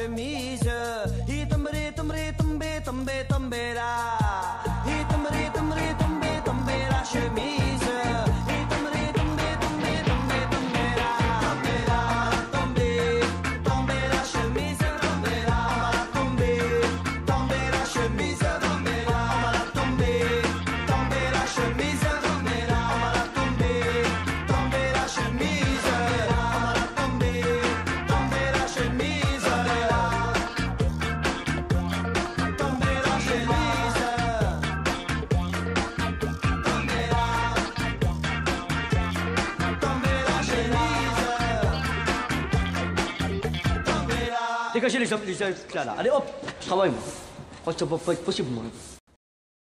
शमीज he तमरे तमरे तम्बे तम्बे तम्बेरा 你看 quand il a dit ça, il s'est dit :«!»